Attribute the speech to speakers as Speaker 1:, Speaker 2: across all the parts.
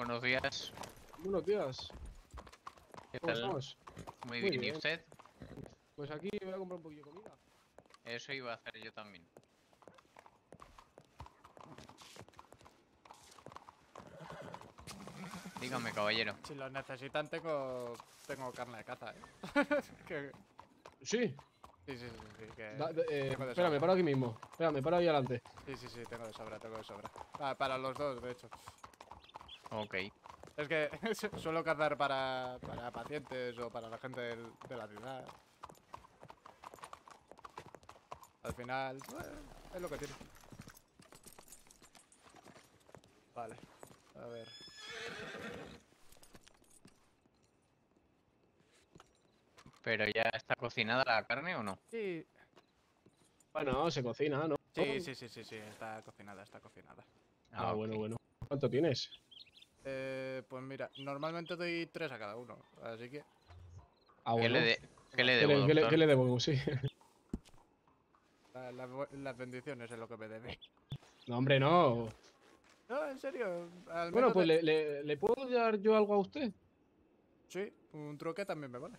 Speaker 1: Buenos días.
Speaker 2: Buenos días.
Speaker 1: ¿Qué
Speaker 2: ¿Cómo
Speaker 1: tal?
Speaker 2: estamos?
Speaker 1: Muy
Speaker 2: Muy
Speaker 1: bien. ¿Y usted?
Speaker 2: Pues aquí voy a comprar un poquillo de comida.
Speaker 1: Eso iba a hacer yo también. Dígame, caballero.
Speaker 3: Si lo necesitan, tengo, tengo carne de caza, ¿eh? Que-
Speaker 2: Sí.
Speaker 3: sí, sí, sí, sí, que
Speaker 2: Da- de- eh,
Speaker 3: de
Speaker 2: espera, me
Speaker 3: sobra.
Speaker 2: paro aquí mismo. Espera, me paro ahí adelante.
Speaker 3: Sí, sí, sí, tengo de sobra, tengo de sobra. Pa- para los dos, de hecho.
Speaker 1: Ok.
Speaker 3: Es que su- suelo cazar para, para pacientes o para la gente del- de la ciudad. Al final, bueno, es lo que tiene. Vale, a ver.
Speaker 1: ¿Pero ya está cocinada la carne o no?
Speaker 3: Sí,
Speaker 2: Bueno, se cocina, ¿no?
Speaker 3: sí, sí, sí, sí, sí, está cocinada, está cocinada.
Speaker 2: Ah, bueno,
Speaker 1: ok.
Speaker 2: bueno. ¿Cuánto tienes?
Speaker 3: Eh, pues mira, normalmente doy tres a cada uno, así que...
Speaker 2: Ah,
Speaker 1: ¿Qué
Speaker 2: bueno.
Speaker 1: le, de- qué le
Speaker 2: ¿Qué
Speaker 1: debo,
Speaker 2: le, qué le- qué le debo? Sí.
Speaker 3: la- la bu- las bendiciones es lo que me debe.
Speaker 2: No, hombre, no.
Speaker 3: No, en serio. Al
Speaker 2: Bueno, pues le, le- ¿le puedo dar yo algo a usted?
Speaker 3: Sí, un truque también me vale.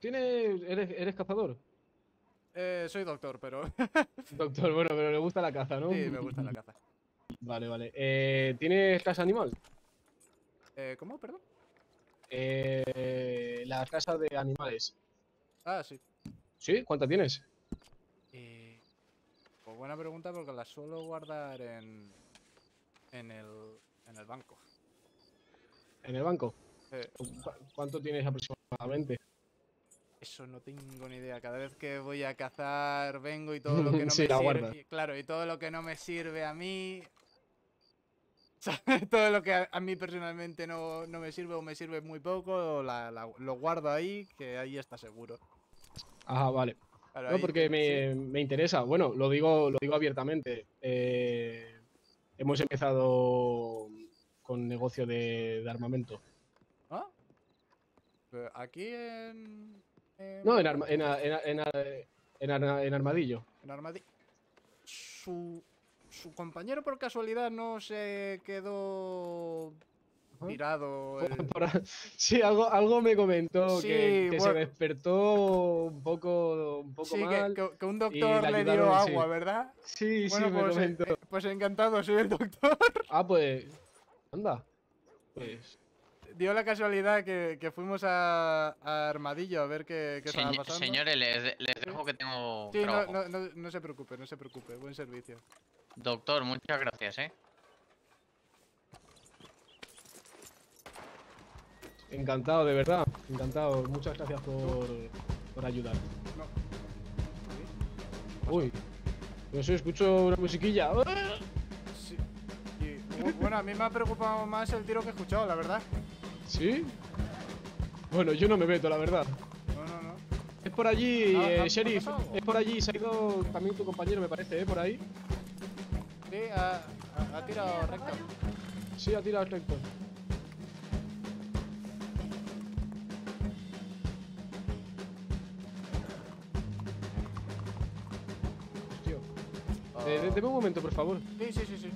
Speaker 2: ¿Tiene. Eres, eres cazador?
Speaker 3: Eh, soy doctor, pero
Speaker 2: Doctor, bueno, pero le gusta la caza, ¿no?
Speaker 3: sí, me gusta la caza.
Speaker 2: Vale, vale. Eh, ¿Tienes casa animal?
Speaker 3: Eh, ¿Cómo? Perdón.
Speaker 2: Eh, la casa de animales.
Speaker 3: Ah, sí.
Speaker 2: ¿Sí? ¿Cuánta tienes?
Speaker 3: Eh, pues buena pregunta porque la suelo guardar en, en, el, en el banco.
Speaker 2: ¿En el banco? ¿Cu- ¿Cuánto tienes aproximadamente?
Speaker 3: eso no tengo ni idea. Cada vez que voy a cazar vengo y todo lo que no
Speaker 2: Sí,
Speaker 3: me sirve. Claro, y todo lo que no me sirve a mí. todo lo que a, a mí personalmente no, no me sirve o me sirve muy poco, la- la- lo guardo ahí, que ahí está seguro.
Speaker 2: Ajá, vale.
Speaker 3: Claro,
Speaker 2: No, porque
Speaker 3: sí.
Speaker 2: me, me interesa. Bueno, lo digo, lo digo abiertamente. Eh, hemos empezado con negocio de, de armamento.
Speaker 3: ¿Ah? Pero Aquí en. en-
Speaker 2: No, en, arma- en, en, armadillo.
Speaker 3: en Armadi- Su, su compañero por casualidad no se quedó tirado. El-
Speaker 2: a- sí, algo, algo me comentó
Speaker 3: Sí,
Speaker 2: que, que se despertó un poco, un poco
Speaker 3: Sí, que,
Speaker 2: mal.
Speaker 3: que- que un doctor
Speaker 2: le
Speaker 3: le, dio
Speaker 2: sí.
Speaker 3: agua, ¿verdad?
Speaker 2: Sí,
Speaker 3: bueno,
Speaker 2: sí, me
Speaker 3: pues, eh,
Speaker 2: comentó.
Speaker 3: eh, pues encantado, soy el doctor.
Speaker 2: Ah, pues. Anda. Pues.
Speaker 3: Dio la casualidad que, que fuimos a, a Armadillo a ver qué, qué estaba pasando.
Speaker 1: señores, les, les dejo que tengo
Speaker 3: Sí, no, no, no, no se preocupe, no se preocupe. Buen servicio.
Speaker 1: Doctor, muchas gracias, ¿eh?
Speaker 2: Encantado, de verdad. Encantado. Muchas gracias por, por ayudar. Uy. No sé, escucho una musiquilla.
Speaker 3: Sí. Y, bu- bueno, a mí me ha preocupado más el tiro que he escuchado, la verdad.
Speaker 2: ¿Sí? Bueno, yo no me meto, la verdad.
Speaker 3: No, no, no.
Speaker 2: Es por allí,
Speaker 3: ¿Ha-
Speaker 2: eh, sheriff. Es por allí. Se ha ido también tu compañero, me parece, ¿eh? Por ahí.
Speaker 3: Sí, ha, ha- ha tirado recto.
Speaker 2: Sí, ha tirado recto. Hostia. Eh, de- deme un momento, por favor.
Speaker 3: Sí, sí, sí, sí.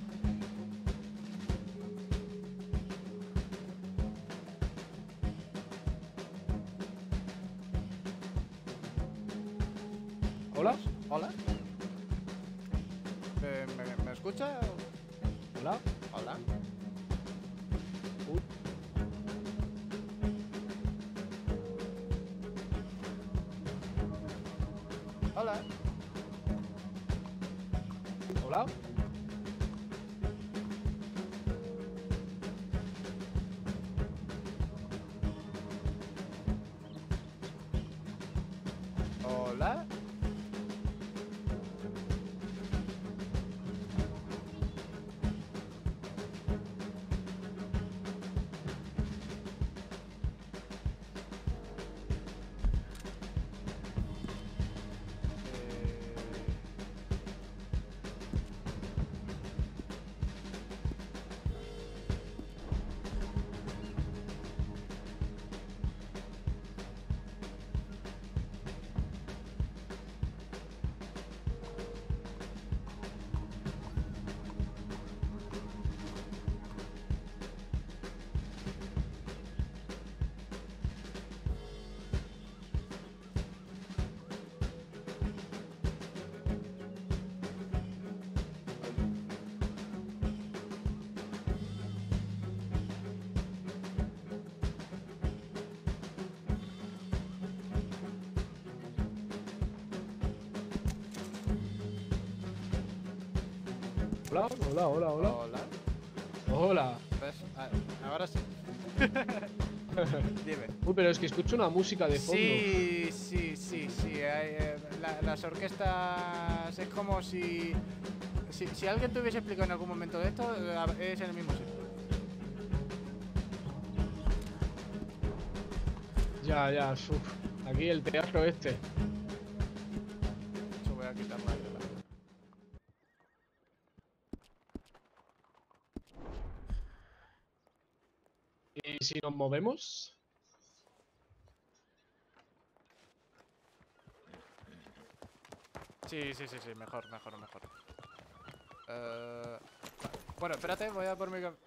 Speaker 2: Hola.
Speaker 3: Hola,
Speaker 2: hola,
Speaker 3: hola, hola.
Speaker 2: Hola.
Speaker 3: Hola. ¿Ves? Ah, ahora sí. Dime.
Speaker 2: Uy, pero es que escucho una música de fondo.
Speaker 3: Sí, sí, sí, sí. hay, eh, la- las orquestas es como si, si. Si alguien te hubiese explicado en algún momento de esto, es en el mismo sitio.
Speaker 2: Ya, ya, uf. Aquí el teatro este.
Speaker 3: Sí, sí, sí, sí, mejor, mejor, mejor. Eh, bueno, espérate, voy a por mi caballo.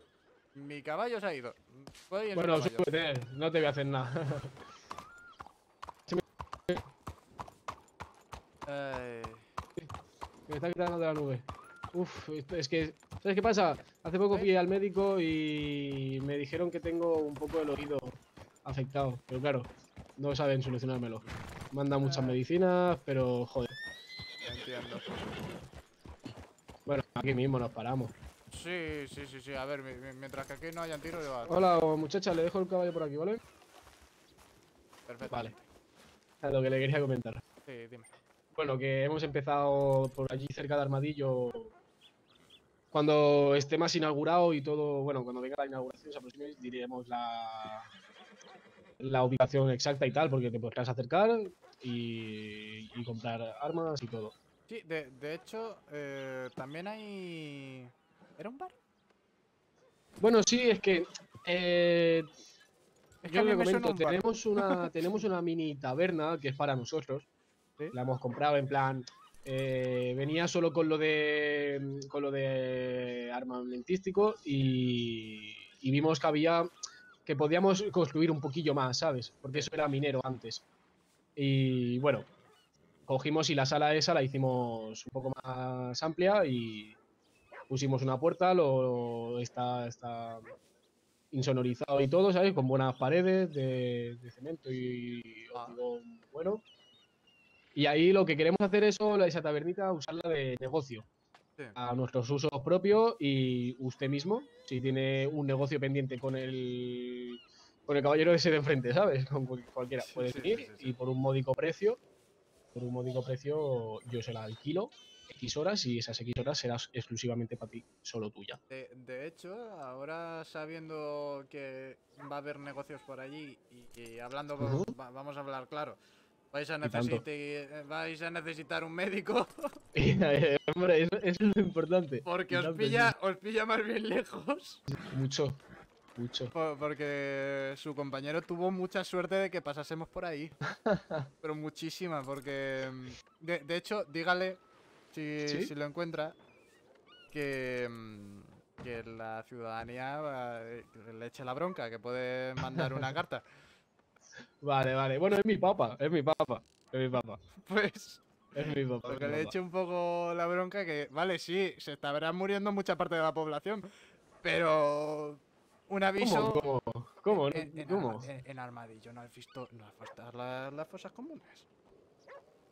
Speaker 3: Mi caballo se ha ido. Voy en su
Speaker 2: Bueno, súbete, no te voy a hacer nada.
Speaker 3: Ay,
Speaker 2: Me está quitando de la nube. Uf, es que, ¿sabes qué pasa? Hace poco fui al médico y me dijeron que tengo un poco el oído afectado. Pero claro, no saben solucionármelo. Mandan muchas medicinas, pero joder. Bueno, aquí mismo nos paramos.
Speaker 3: Sí, sí, sí, sí. A ver, mi- mi- mientras que aquí no hayan tiros, yo
Speaker 2: Hola, muchacha, le dejo el caballo por aquí, ¿vale?
Speaker 3: Perfecto.
Speaker 2: Vale. Lo que le quería comentar.
Speaker 3: Sí, dime.
Speaker 2: Bueno, que hemos empezado por allí cerca de Armadillo. Cuando esté más inaugurado y todo, bueno, cuando venga la inauguración, se aproxime, diremos la, la ubicación exacta y tal, porque te podrás acercar y, y comprar armas y todo.
Speaker 3: Sí, de, de hecho, eh, también hay... ¿Era un bar?
Speaker 2: Bueno, sí, es que eh,
Speaker 3: Es
Speaker 2: yo
Speaker 3: a mí
Speaker 2: le comento,
Speaker 3: un
Speaker 2: tenemos una, tenemos una mini taberna que es para nosotros.
Speaker 3: ¿Sí?
Speaker 2: La hemos comprado en plan. eh, venía solo con lo de con lo de armamentístico y, y vimos que había que podíamos construir un poquillo más, ¿sabes? Porque eso era minero antes. Y bueno, cogimos y la sala esa la hicimos un poco más amplia y pusimos una puerta, lo está, está insonorizado y todo, ¿sabes? Con buenas paredes de, de cemento y
Speaker 3: Ah.
Speaker 2: bueno. Y ahí lo que queremos hacer es esa tabernita, usarla de negocio
Speaker 3: Sí.
Speaker 2: a nuestros usos propios y usted mismo, si tiene un negocio pendiente con el con el caballero ese de enfrente, ¿sabes? Con cual- cualquiera
Speaker 3: Sí,
Speaker 2: puede
Speaker 3: sí,
Speaker 2: venir
Speaker 3: sí, sí.
Speaker 2: y por un módico precio, por un módico precio yo se la alquilo X horas y esas X horas serán exclusivamente para ti, solo tuya.
Speaker 3: De, de hecho, ahora sabiendo que va a haber negocios por allí y, y hablando,
Speaker 2: Ujú.
Speaker 3: va- vamos a hablar claro, vais a, necesitar, vais a necesitar un médico
Speaker 2: eh, Hombre, eso, eso es lo importante.
Speaker 3: porque os pilla, os pilla más bien lejos.
Speaker 2: Mucho, mucho.
Speaker 3: Po- Porque su compañero tuvo mucha suerte de que pasásemos por ahí. Pero muchísima, porque... mm, De, de hecho, dígale, si,
Speaker 2: ¿Sí?
Speaker 3: si lo encuentra, que, mm, que la ciudadanía eh, le eche la bronca, que puede mandar una carta.
Speaker 2: Vale, vale. Bueno, es mi papa, es mi papa, es mi papa,
Speaker 3: Pues,
Speaker 2: es mi papa. es
Speaker 3: porque
Speaker 2: mi
Speaker 3: le eche un poco la bronca, que, vale, sí, se estará muriendo mucha parte de la población, pero... Un aviso...
Speaker 2: ¿Cómo? ¿Cómo? ¿Cómo?
Speaker 3: En, en
Speaker 2: ¿Cómo?
Speaker 3: Arma- en- en Armadillo no has visto, no has visto las, las fosas comunes.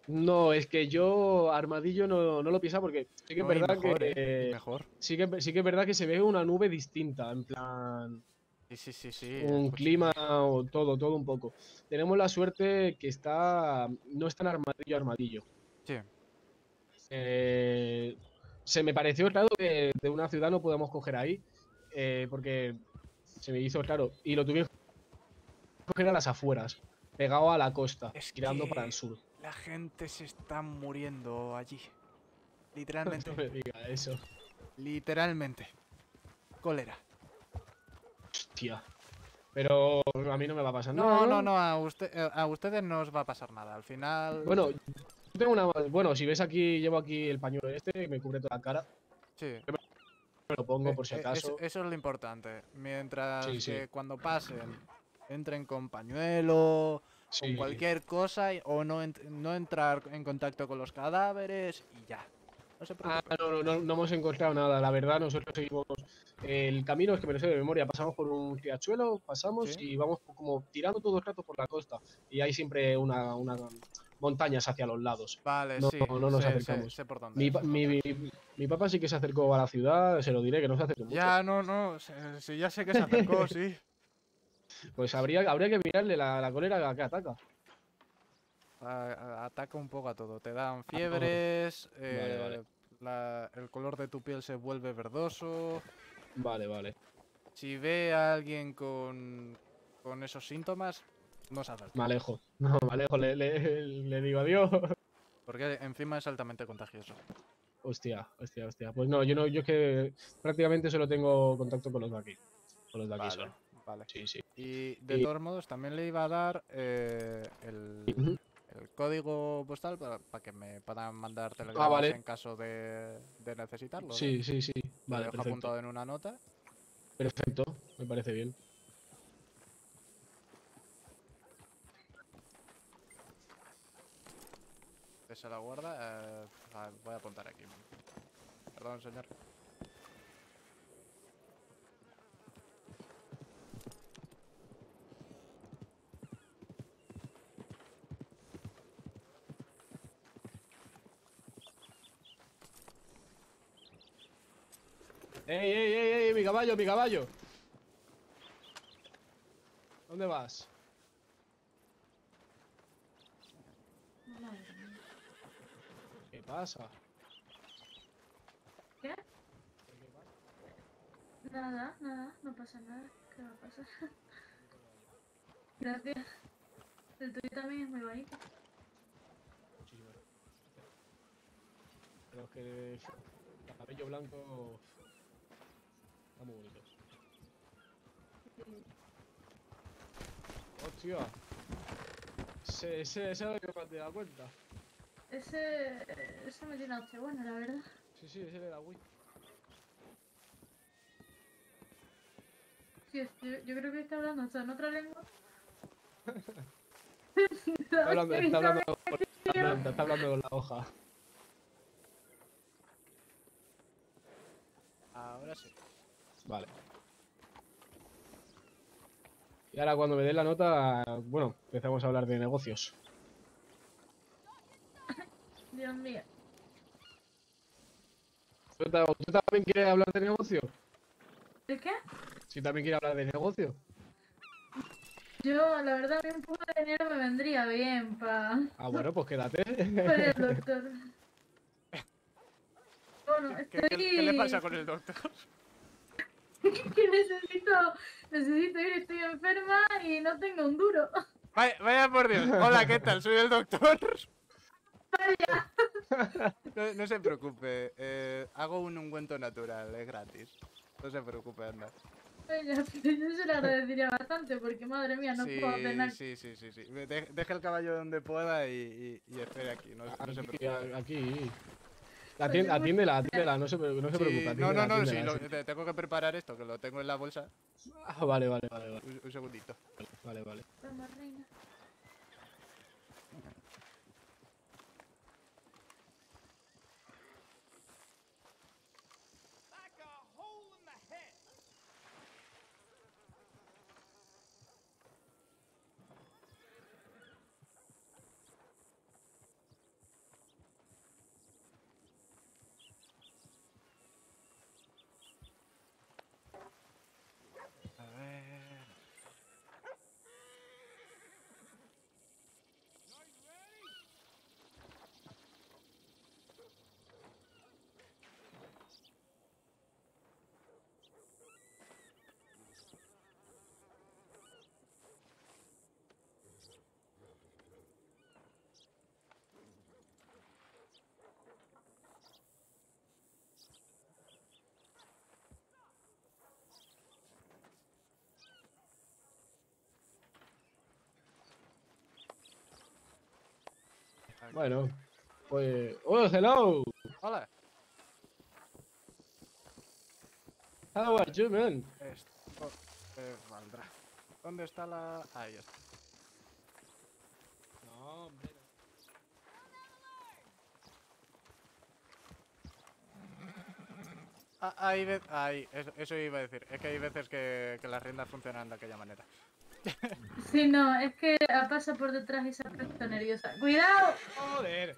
Speaker 2: No, es que yo Armadillo no, no lo piensa porque sí que es
Speaker 3: No,
Speaker 2: verdad
Speaker 3: mejor,
Speaker 2: que
Speaker 3: ¿eh? Mejor.
Speaker 2: sí que sí que es verdad que se ve una nube distinta, en plan
Speaker 3: Sí, sí, sí, sí.
Speaker 2: un clima o todo, todo un poco. Tenemos la suerte que está no está en Armadillo Armadillo.
Speaker 3: Sí.
Speaker 2: Eh, se me pareció claro que de una ciudad no podemos coger ahí, eh, porque se me hizo claro. Y lo tuvimos que coger a las afueras, pegado a la costa,
Speaker 3: Es
Speaker 2: tirando para el sur.
Speaker 3: La gente se está muriendo allí.
Speaker 2: No
Speaker 3: Literalmente.
Speaker 2: me diga eso.
Speaker 3: literalmente. Cólera.
Speaker 2: Hostia. Pero a mí no me va a pasar
Speaker 3: No,
Speaker 2: nada.
Speaker 3: no, no, a, usted, eh, a ustedes no os va a pasar nada. Al final.
Speaker 2: Bueno, yo tengo una. Bueno, si ves aquí, llevo aquí el pañuelo este, que me cubre toda la cara.
Speaker 3: sí.
Speaker 2: Lo pongo
Speaker 3: Eh,
Speaker 2: por si
Speaker 3: eh,
Speaker 2: acaso.
Speaker 3: Eso, eso es lo importante. Mientras
Speaker 2: Sí, sí.
Speaker 3: que cuando pasen, entren con pañuelo, con cualquier cosa, o no, ent- no entrar en contacto con los cadáveres y ya. No se
Speaker 2: Ah, no, no, no, no hemos encontrado nada. La verdad, nosotros seguimos. El camino es que me lo sé de memoria. Pasamos por un riachuelo, pasamos
Speaker 3: Sí.
Speaker 2: y vamos como tirando todo el rato por la costa. Y hay siempre una, una, montañas hacia los lados.
Speaker 3: Vale,
Speaker 2: No,
Speaker 3: sí.
Speaker 2: no nos
Speaker 3: sé,
Speaker 2: acercamos.
Speaker 3: sé por dónde
Speaker 2: Mi, mi, mi, mi papá sí que se acercó a la ciudad, se lo diré que no se acercó mucho.
Speaker 3: Ya, no, no. se- Sí, ya sé que se acercó, sí.
Speaker 2: Pues habría, habría que mirarle la, la cólera que ataca.
Speaker 3: A- ataca un poco a todo. Te dan fiebres,
Speaker 2: Vale, vale.
Speaker 3: eh, la- el color de tu piel se vuelve verdoso.
Speaker 2: Vale, vale.
Speaker 3: Si ve a alguien con, con esos síntomas, no se acerca.
Speaker 2: Me alejo. No, me alejo, le, le, le digo adiós.
Speaker 3: Porque encima es altamente contagioso.
Speaker 2: Hostia, hostia, hostia. Pues no, yo no, yo es que prácticamente solo tengo contacto con los de aquí. Con los de aquí
Speaker 3: Vale,
Speaker 2: solo.
Speaker 3: vale.
Speaker 2: Sí, sí.
Speaker 3: Y de
Speaker 2: Y-
Speaker 3: todos modos, también le iba a dar eh, el, código postal para, para que me puedan mandar telegramas
Speaker 2: Ah, vale.
Speaker 3: en caso de, de necesitarlo. ¿no?
Speaker 2: Sí, sí, sí.
Speaker 3: Lo
Speaker 2: Vale,
Speaker 3: dejo
Speaker 2: perfecto.
Speaker 3: apuntado en una nota.
Speaker 2: Perfecto, me parece bien.
Speaker 3: Se la guarda. eh, a- voy a apuntar aquí. Perdón, señor.
Speaker 2: ¡Ey, ey, ey, ey! ¡Mi caballo, mi caballo! ¿Dónde vas?
Speaker 4: Madre mía.
Speaker 2: ¿Qué pasa?
Speaker 4: ¿Qué? Nada, nada, no pasa nada. ¿Qué va a pasar? Gracias. El tuyo también es muy bonito.
Speaker 2: Es que el cabello blanco está muy bonito. Hostia. Ese, ese, ese es lo que me has dado cuenta.
Speaker 4: Ese, ese me tiene a usted bueno, la verdad.
Speaker 2: Sí, sí, ese le da Wii.
Speaker 4: Sí, es- yo, yo creo que está hablando hasta en otra lengua.
Speaker 2: Está hablando, está hablando, está hablando, está hablando con la hoja.
Speaker 3: Ahora sí.
Speaker 2: Vale. Y ahora cuando me den la nota, bueno, empezamos a hablar de negocios.
Speaker 4: Dios mío.
Speaker 2: ¿Tú, ta- tú también quieres hablar de negocio?
Speaker 4: ¿El qué?
Speaker 2: Si también quieres hablar de negocio.
Speaker 4: Yo, la verdad, un poco de dinero me vendría bien para
Speaker 2: Ah, bueno, pues quédate.
Speaker 4: el doctor. Bueno,
Speaker 3: ¿Qué,
Speaker 4: estoy...
Speaker 3: qué- qué le pasa con el doctor?
Speaker 4: que necesito, necesito ir, estoy enferma y no tengo un duro.
Speaker 3: Vaya, vaya por Dios. Hola, ¿qué tal? Soy el doctor. No, no se preocupe. eh, hago un ungüento natural, es gratis. No se preocupe, anda.
Speaker 4: Yo se lo agradecería bastante porque madre mía, no
Speaker 3: sí,
Speaker 4: puedo apenas.
Speaker 3: sí, sí, sí, sí. De- deje el caballo donde pueda y, y- y espere aquí. No, no se
Speaker 2: Aquí,
Speaker 3: preocupe.
Speaker 2: a- aquí. Atiende- atiéndela, atiéndela, no se, no se
Speaker 3: Sí,
Speaker 2: preocupe.
Speaker 3: no, no,
Speaker 2: atiéndela,
Speaker 3: no, sí,
Speaker 2: atiéndela,
Speaker 3: lo- tengo que preparar esto, que lo tengo en la bolsa.
Speaker 2: Ah, vale, vale, vale, vale,
Speaker 3: Un, un segundito.
Speaker 2: vale, vale.
Speaker 4: Vamos, reina.
Speaker 2: Bueno, pues. ¡Oh, hello!
Speaker 3: Hola.
Speaker 2: How are you, man?
Speaker 3: Esto eh, valdrá. ¿Dónde está la...? Ahí está.
Speaker 2: No, hombre.
Speaker 3: Ah, hay ve- hay- eso, eso iba a decir. Es que hay veces que, que las riendas funcionan de aquella manera.
Speaker 4: Sí, no, es que pasa por detrás y se ha puesto nerviosa. ¡Cuidado!
Speaker 2: Joder.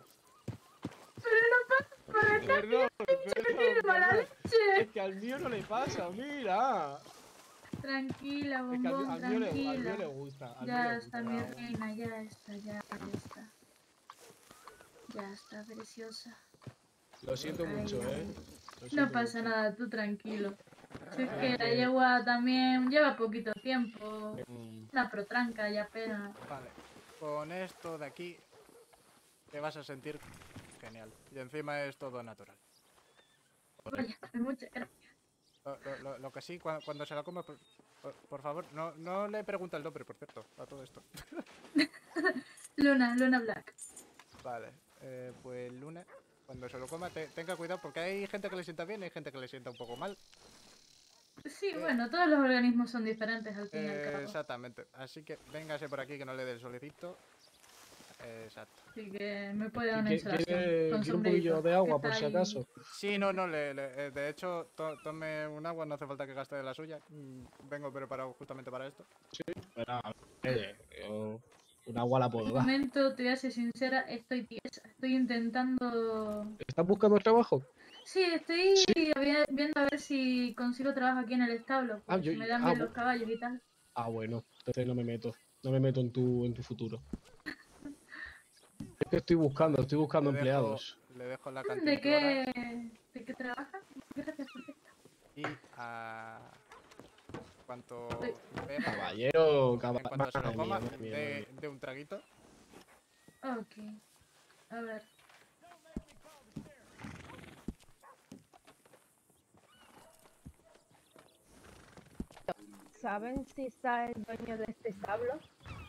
Speaker 4: Pero no pasa por acá,
Speaker 2: Perdón, perdón,
Speaker 4: mala leche.
Speaker 2: Es que al mío no le pasa, mira.
Speaker 4: Tranquila,
Speaker 2: Es que al,
Speaker 4: bombón,
Speaker 2: al mío, le, al mío le gusta. al mío
Speaker 4: Ya
Speaker 2: le
Speaker 4: está,
Speaker 2: gusta.
Speaker 4: mi reina, ya está, ya, está. Ya está, preciosa.
Speaker 2: Lo siento mucho, eh. Lo
Speaker 4: No pasa
Speaker 2: mucho.
Speaker 4: nada, tú tranquilo. Si es que la yegua también lleva poquito tiempo.
Speaker 2: Mm,
Speaker 4: Una protranca ya apenas.
Speaker 3: Vale. Con esto de aquí te vas a sentir genial. Y encima es todo natural.
Speaker 4: Vaya, muchas gracias.
Speaker 3: Lo, lo- lo- lo que sí, cuando, cuando se la coma, por, por- por favor, no, no le pregunta el nombre, por cierto, a todo esto.
Speaker 4: Luna, Luna Black.
Speaker 3: Vale, eh, pues Luna, cuando se lo coma, te- tenga cuidado porque hay gente que le sienta bien y hay gente que le sienta un poco mal.
Speaker 4: Sí, bueno, todos los organismos son diferentes al fin y al
Speaker 3: Eh,
Speaker 4: cabo.
Speaker 3: exactamente, así que véngase por aquí que no le dé el solecito. Exacto.
Speaker 4: Así que me puede dar una
Speaker 2: ¿Qui-
Speaker 4: insolación.
Speaker 2: ¿Quiere,
Speaker 4: con
Speaker 2: quiere un poquillo de agua
Speaker 4: ¿Qué
Speaker 2: por si acaso?
Speaker 3: Sí, no, no, le, le- eh, de hecho, to- tome un agua, no hace falta que gaste de la suya. Mm, Vengo preparado justamente para esto.
Speaker 2: Espera, eh, yo un agua la puedo
Speaker 4: Un
Speaker 2: dar.
Speaker 4: momento, te voy a ser sincera, estoy tiesa. Estoy intentando.
Speaker 2: ¿Estás buscando trabajo?
Speaker 4: Sí, estoy vi- viendo a ver si consigo trabajo aquí en el establo.
Speaker 2: Ah, yo-
Speaker 4: me dan
Speaker 2: ah,
Speaker 4: bien los caballos y tal.
Speaker 2: Ah, bueno, entonces no me meto. No me meto en tu, en tu futuro. Es que estoy buscando, estoy buscando
Speaker 3: Le dejo-
Speaker 2: empleados.
Speaker 3: Le dejo la
Speaker 4: ¿De
Speaker 3: cantidad
Speaker 4: qué, ¿De qué trabajas? Gracias, perfecto.
Speaker 3: y a cuanto beba,
Speaker 2: Caballero, caballero.
Speaker 3: de, de un traguito.
Speaker 4: Ok. A ver.
Speaker 5: ¿Saben si está el dueño de este establo?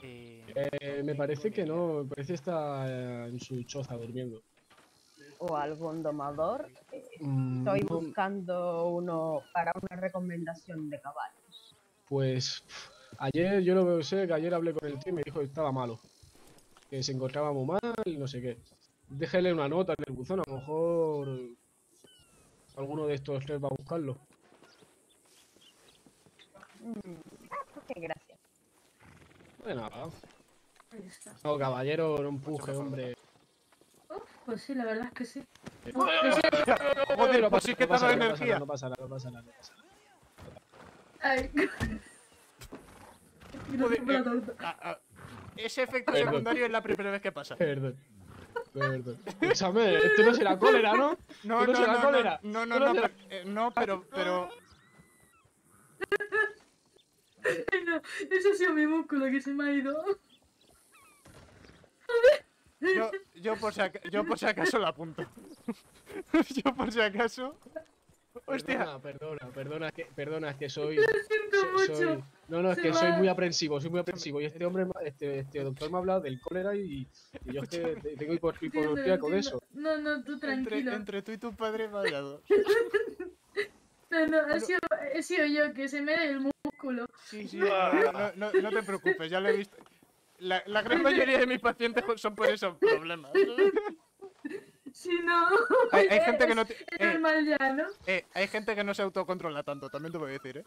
Speaker 2: Eh, me parece que no, me parece que está eh, en su choza durmiendo.
Speaker 5: ¿O algún domador? Eh,
Speaker 2: Mm,
Speaker 5: Estoy buscando uno para una recomendación de caballos.
Speaker 2: Pues ayer yo lo sé que ayer hablé con el tío y me dijo que estaba malo. Que se encontraba muy mal no sé qué. Déjele una nota en el buzón, a lo mejor alguno de estos tres va a buscarlo.
Speaker 5: Mm, ok, gracias.
Speaker 2: Bueno, nada.
Speaker 4: Ahí está.
Speaker 2: No, caballero, no empuje, hombre.
Speaker 4: Uf, pues sí, la verdad es que sí.
Speaker 3: Joder,
Speaker 2: no
Speaker 3: pues sí que te da energía.
Speaker 2: No pasa nada, no pasa nada, no pasa.
Speaker 4: Ay.
Speaker 3: Ah, ah, ese efecto
Speaker 2: Perdón.
Speaker 3: secundario es la primera vez que pasa.
Speaker 2: Perdón. Perdón. Escúchame, esto no será cólera, ¿no?
Speaker 3: No,
Speaker 2: ¿Esto
Speaker 3: no,
Speaker 2: será
Speaker 3: no,
Speaker 2: cólera?
Speaker 3: no, no,
Speaker 2: ¿Esto
Speaker 3: no, eh, no, pero, pero,
Speaker 4: Ese ha sido mi músculo que se me ha ido.
Speaker 3: yo, yo por si aca- yo por si acaso la apunto. yo por si acaso. Hostia,
Speaker 2: Perdona, perdona, perdona, que, perdona, es que soy...
Speaker 4: Lo siento mucho.
Speaker 2: no, no, es
Speaker 4: Se
Speaker 2: que soy muy aprensivo, soy muy aprensivo. Y este hombre, este, este doctor me ha hablado del cólera y, y yo es que te- tengo de
Speaker 4: entiendo.
Speaker 2: eso.
Speaker 4: No, no, tú
Speaker 3: entre,
Speaker 4: tranquilo.
Speaker 3: entre tú y tu padre vaya dos.
Speaker 4: No, no, ha sido, he sido yo que se me da el músculo.
Speaker 3: Sí, sí, no, no, no, te preocupes, ya lo he visto. La, la gran mayoría de mis pacientes son por esos problemas.
Speaker 4: Si no.
Speaker 3: Hay, hay gente que no te-
Speaker 4: Es
Speaker 3: eh,
Speaker 4: normal ya, ¿no?
Speaker 3: eh, hay gente que no se autocontrola tanto, también te voy a decir, ¿eh?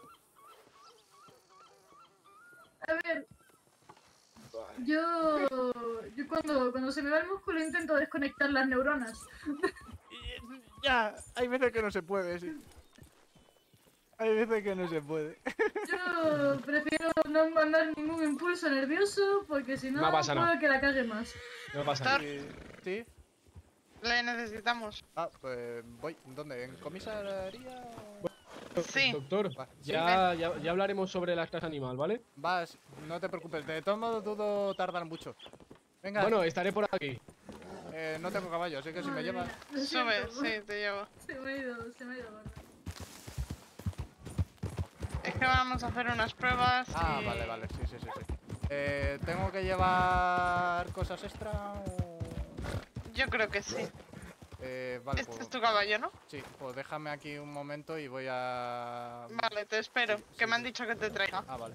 Speaker 4: A ver. Yo, yo cuando, cuando se me va el músculo intento desconectar las neuronas.
Speaker 3: Ya, hay veces que no se puede, sí. Hay veces que no se puede.
Speaker 4: Yo prefiero no mandar ningún impulso nervioso porque si no,
Speaker 2: No pasa
Speaker 4: puedo
Speaker 2: nada.
Speaker 4: que la cague más.
Speaker 2: No pasa nada.
Speaker 3: Sí. ¿Sí?
Speaker 6: Le necesitamos.
Speaker 3: Ah, pues voy. ¿Dónde? ¿En comisaría?
Speaker 6: Sí.
Speaker 2: Doctor,
Speaker 3: Va, sí.
Speaker 2: ya, ya, ya hablaremos sobre la clase animal, ¿vale?
Speaker 3: Vas, no te preocupes. De todos modos, dudo tardar mucho. Venga,
Speaker 2: Bueno, estaré por aquí.
Speaker 3: eh, no tengo caballo, así que si me
Speaker 4: Madre
Speaker 3: llevas.
Speaker 4: mía, lo
Speaker 6: Sube, sí, te llevo.
Speaker 4: Se me ha ido, se me ha ido. gorda.
Speaker 6: Es que vamos a hacer unas pruebas.
Speaker 3: Ah,
Speaker 6: y-
Speaker 3: vale, vale, sí, sí, sí. sí. Eh, ¿Tengo que llevar cosas extra o...?
Speaker 6: Yo creo que sí.
Speaker 3: Eh, vale,
Speaker 6: Este
Speaker 3: pues,
Speaker 6: es tu caballo, ¿no?
Speaker 3: sí, pues déjame aquí un momento y voy a...
Speaker 6: Vale, te espero.
Speaker 3: Sí,
Speaker 6: que
Speaker 3: sí,
Speaker 6: me han dicho que te traiga.
Speaker 3: Ah, vale.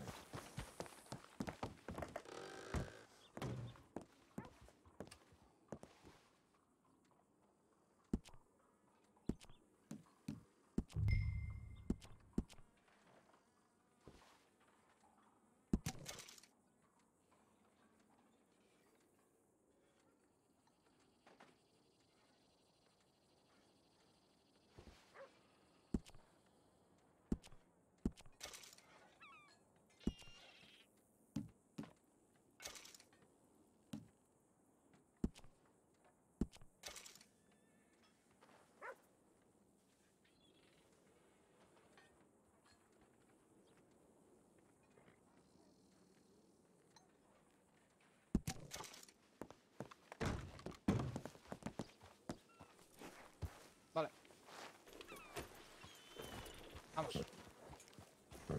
Speaker 3: Vamos.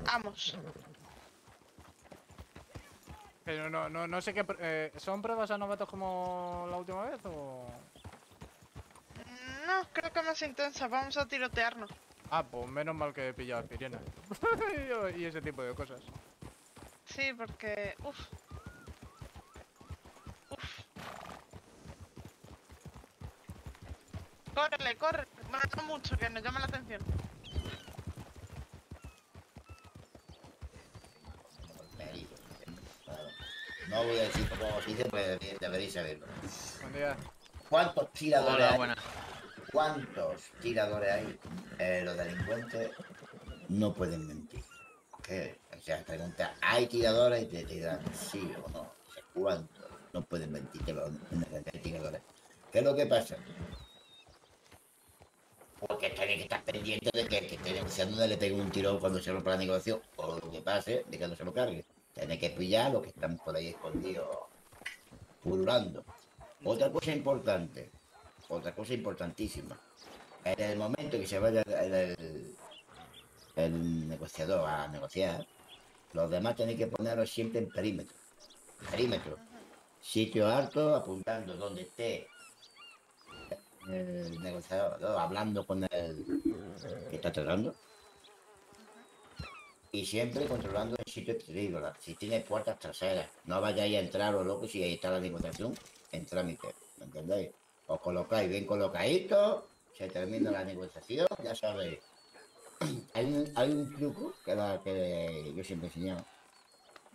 Speaker 6: Vamos.
Speaker 3: Pero no, no, no sé qué... eh, ¿Son pruebas a novatos como la última vez o...?
Speaker 6: No, creo que más intensa. Vamos a tirotearnos.
Speaker 3: Ah, pues menos mal que he pillado aspirina. y ese tipo de cosas.
Speaker 6: Sí, porque... Uf. Uf. Córrele, corre. No mucho, que nos llama la atención.
Speaker 7: No voy a decir cómo dice, pues deberéis saberlo.
Speaker 3: Buen día.
Speaker 7: ¿Cuántos tiradores
Speaker 1: Hola,
Speaker 7: hay? ¿Cuántos tiradores hay? Eh, los delincuentes no pueden mentir. ¿Qué? O sea, pregunta, ¿hay tiradores? Y te dirán sí o no. O sea, ¿Cuántos? No pueden mentir que los hay tiradores. ¿Qué es lo que pasa? Porque tiene que estar pendiente de que el que esté negociando le pegue un tiro cuando se rompa la negociación o lo que pase de que no se lo cargue. Tiene que pillar los que están por ahí escondidos, pululando. Otra cosa importante, otra cosa importantísima. En el momento que se vaya el, negociador a negociar, los demás tienen que ponerlos siempre en perímetro. Perímetro. Sitio alto, apuntando donde esté el negociador, hablando con el que está tratando. Y siempre controlando el sitio exterior, si tiene puertas traseras. No vayáis a entrar o loco si ahí está la negociación en trámite, ¿me entendéis? Os colocáis bien colocaditos, se termina la negociación, ya sabéis. Hay un, truco que, la, que yo siempre he enseñado,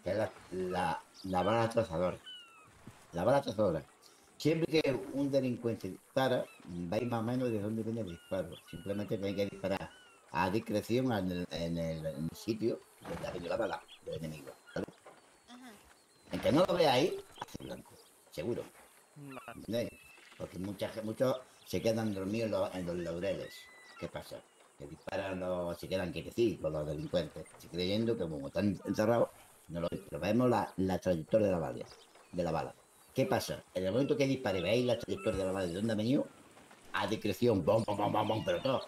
Speaker 7: que es la, la, la bala trazadora. La bala trazadora. Siempre que un delincuente dispara, veis más o menos de dónde viene el disparo. Simplemente tenéis que disparar a discreción en el, en el, en el sitio donde ha venido la bala del enemigo. ¿vale? En que no lo veáis, hace blanco, seguro. ¿entendéis? Porque mucha, muchos se quedan dormidos en los, en los laureles. ¿Qué pasa? Que disparan, los, se quedan quietecitos los delincuentes, creyendo que como están encerrados, no lo pero vemos la, la trayectoria de la bala. De la bala. ¿Qué pasa? En el momento que dispare, veis la trayectoria de la bala de dónde ha venido, a discreción, bom, bom, bom, bom, bom, pero todo.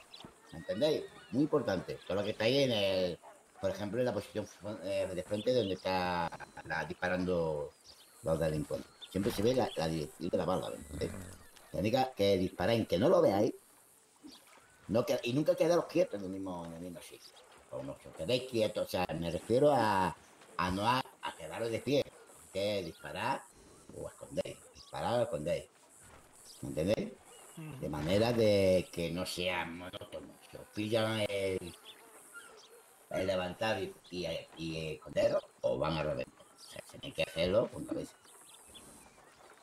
Speaker 7: ¿Me entendéis? Muy importante. Todo lo que está ahí en el, por ejemplo, en la posición eh, de frente donde está la- disparando los delincuentes. Siempre se ve la, la dirección de la bala, ¿me entendéis? Tenéis que, en que no lo veáis no que- y nunca quedaros quietos en el mismo, en el mismo sitio. O no, os quedáis quietos, o sea, me refiero a, a no a, a quedaros de pie, que disparar o escondéis, disparar o escondéis. ¿Me entendéis? De manera de que no sea pillan el, el levantar y, y, y esconderos, os van a reventar. O sea, tenéis que hacerlo con cabeza.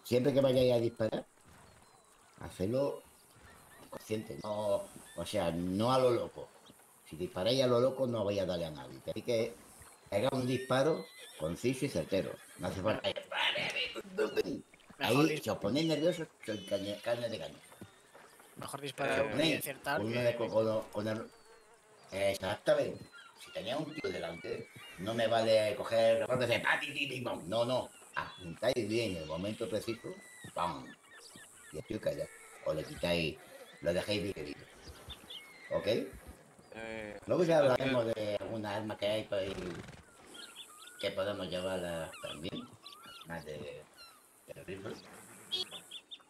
Speaker 7: Siempre que vayáis a disparar, hacedlo consciente, no, o sea, no a lo loco. Si disparáis a lo loco, no vais a darle a nadie. Tenéis que haga un disparo conciso y certero. No hace falta. Ahí, si os ponéis nerviosos, soy carne de caña.
Speaker 8: Mejor disparar y acertar.
Speaker 7: una de co- con- con el- Exactamente. Si tenía un tío delante, no me vale coger el revólver y decir, "Pa, ti, ti, ti, bom". No, no. Apuntáis bien en el momento preciso, ¡pam! Y estoy callado. O le quitáis, lo dejáis bien ¿Ok?
Speaker 9: Eh,
Speaker 7: Luego ya hablaremos de alguna arma que hay que podemos llevar a- también, más de, de rifle.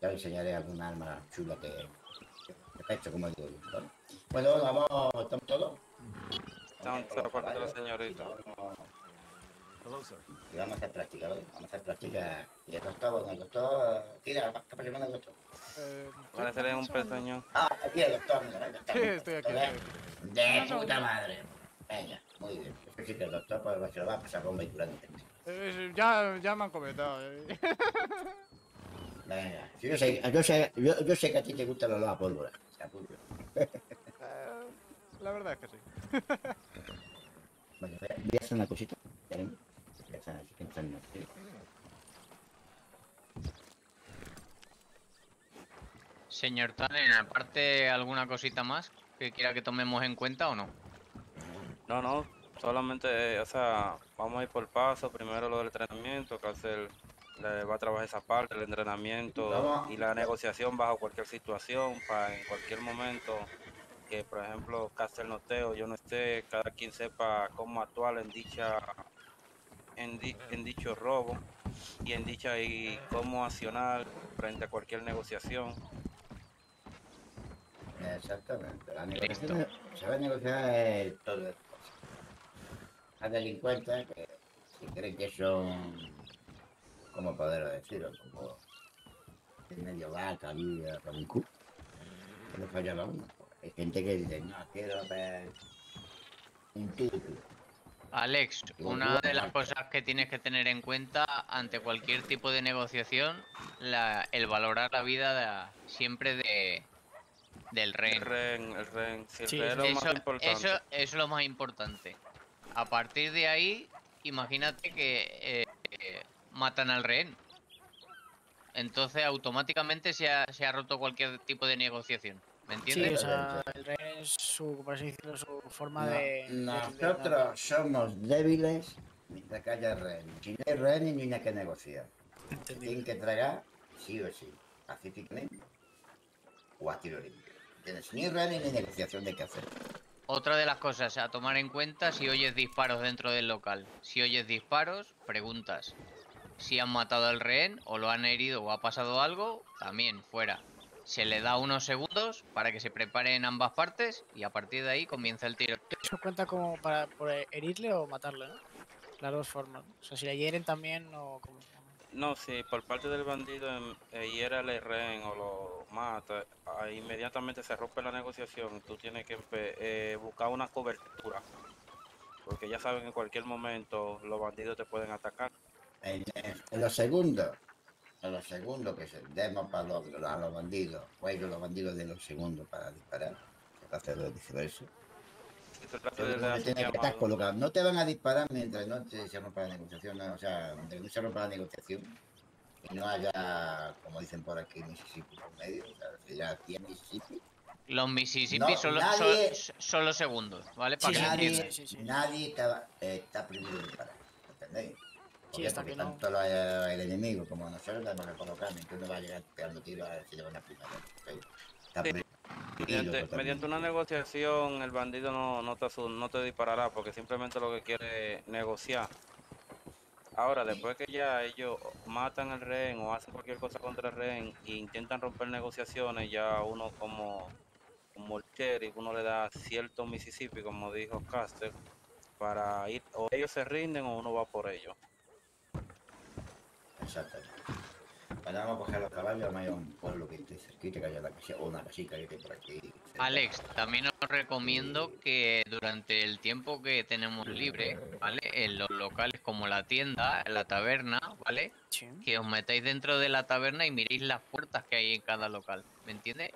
Speaker 7: Ya os enseñaré alguna arma chula que de pecho, como digo yo. ¿vale? Bueno, vamos, ¿estamos todos?
Speaker 9: están solo falta la señorita.
Speaker 7: Vamos- Y vamos a hacer práctica, ¿vale? Vamos a hacer práctica. Y el doctor, bueno, el doctor, tira, ¿qué pasa con el doctor?
Speaker 3: Eh,
Speaker 9: Pareceré un pequeño.
Speaker 7: Ah, aquí el doctor, mira, el doctor.
Speaker 3: Sí, estoy aquí.
Speaker 7: De puta madre. Venga, muy bien. Sí que el doctor pues, se lo va a pasar durante.
Speaker 3: Eh, ya, ya me han comentado. eh.
Speaker 7: Venga. Yo sé, yo, sé, yo, yo sé que a ti te gusta el olor a pólvora.
Speaker 3: Eh, La verdad es que sí.
Speaker 7: Bueno, voy a- hacer una cosita. ¿vale? Voy a hacer así, pensando así.
Speaker 1: Señor Tannen, aparte alguna cosita más que quiera que tomemos en cuenta o no.
Speaker 9: No, no, solamente, o sea, vamos a ir por paso. Primero lo del entrenamiento, que hacer, le va a trabajar esa parte, el entrenamiento
Speaker 7: Vamos.
Speaker 9: y la negociación bajo cualquier situación, para en cualquier momento que por ejemplo Castel no esté o yo no esté, cada quien sepa cómo actuar en dicha en, di- en dicho robo y en dicha y cómo accionar frente a cualquier negociación.
Speaker 7: Exactamente. La negociación se va a negociar eh, todo esto. Hay delincuentes que si creen que son, ¿cómo poder decirlo? Como en medio vaca, vida, con un cu. Que le falla la uno. Hay gente que dice, no, quiero ver un título.
Speaker 1: Alex, una de las cosas que tienes que tener en cuenta ante cualquier tipo de negociación, la- el valorar la vida de- siempre de, del
Speaker 9: El
Speaker 1: rehén.
Speaker 9: el rehén, si el
Speaker 3: Sí,
Speaker 9: rehén es lo
Speaker 1: Eso,
Speaker 9: más importante.
Speaker 1: eso, eso es lo más importante. A partir de ahí, imagínate que eh, matan al rehén. Entonces automáticamente se ha, se ha roto cualquier tipo de negociación. ¿Me
Speaker 3: Sí,
Speaker 1: entiendes?
Speaker 3: o sea, el rehén es su, por así decirlo, su forma
Speaker 7: No,
Speaker 3: de,
Speaker 7: nosotros somos débiles mientras que haya rehén. Si no hay rehén, ni nada que negociar.
Speaker 3: Entendido.
Speaker 7: Tienen que tragar sí o sí, pacíficamente o a tiro limpio. ¿Entiendes? Ni rehén ni negociación de qué hacer.
Speaker 1: Otra de las cosas a tomar en cuenta si oyes disparos dentro del local. Si oyes disparos, preguntas. Si han matado al rehén o lo han herido o ha pasado algo, también fuera. Se le da unos segundos para que se preparen ambas partes y a partir de ahí comienza el tiro.
Speaker 3: Eso cuenta como para por herirle o matarle, ¿no? Las dos formas. O sea, si le hieren también o como...
Speaker 9: No, si por parte del bandido em, eh, hiera al rehén o lo mata, inmediatamente se rompe la negociación. Tú tienes que empe- eh, buscar una cobertura. Porque ya saben que en cualquier momento los bandidos te pueden atacar.
Speaker 7: En, en los segundos, en los segundos que se demos para los, a los bandidos, o ellos los bandidos de los segundos para disparar, hacer viceversa. Estar
Speaker 9: llamado,
Speaker 7: colocado. No te van a disparar mientras no te se rompa la negociación, no, o sea, mientras no se rompa la negociación y no haya, como dicen por aquí, Mississippi por medio, o sea, si ya tiene Mississippi,
Speaker 1: Los Mississippi
Speaker 7: No,
Speaker 1: son,
Speaker 7: nadie-
Speaker 1: son- son los segundos, ¿vale? Para
Speaker 3: Sí,
Speaker 1: que
Speaker 7: nadie,
Speaker 3: sí, sí, sí.
Speaker 7: nadie está, eh, está prohibido disparar, ¿entendéis? ¿Por
Speaker 3: Sí, no.
Speaker 7: tanto lo- el enemigo como nosotros tenemos que colocarnos, uno va a llegar pegando tiros a ver si le van a primera.
Speaker 9: mediante, una negociación, el bandido no, no, te, no te disparará porque simplemente lo que quiere es negociar. Ahora, después que ya ellos matan al rehén o hacen cualquier cosa contra el rehén e intentan romper negociaciones, ya uno como, como el sheriff, uno le da cierto Mississippi, como dijo Caster, para ir, o ellos se rinden o uno va por ellos.
Speaker 7: Exactamente. Cuando vamos a coger los caballos, vamos a ir a un pueblo que esté cerquita, que haya la casilla, o una casita que esté por aquí. cerca.
Speaker 1: Alex, también os recomiendo que durante el tiempo que tenemos libre, ¿vale? En los locales como la tienda, la taberna, ¿vale?
Speaker 3: Sí.
Speaker 1: Que os metáis dentro de la taberna y miréis las puertas que hay en cada local, ¿me entiendes?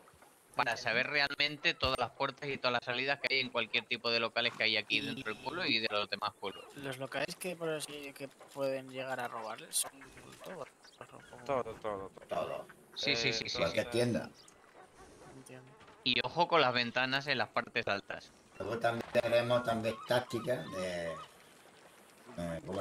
Speaker 1: Para saber realmente todas las puertas y todas las salidas que hay en cualquier tipo de locales que hay aquí dentro del pueblo y de los demás pueblos.
Speaker 3: Los locales que por así que pueden llegar a robar son todos. o-
Speaker 9: Todo, todo, todo.
Speaker 7: Todo.
Speaker 1: Sí, sí,
Speaker 9: Eh,
Speaker 1: sí, sí,
Speaker 7: Cualquier
Speaker 1: sí.
Speaker 7: tienda.
Speaker 3: Entiendo.
Speaker 1: Y ojo con las ventanas en las partes altas.
Speaker 7: Luego también tenemos también tácticas de... eh, ¿cómo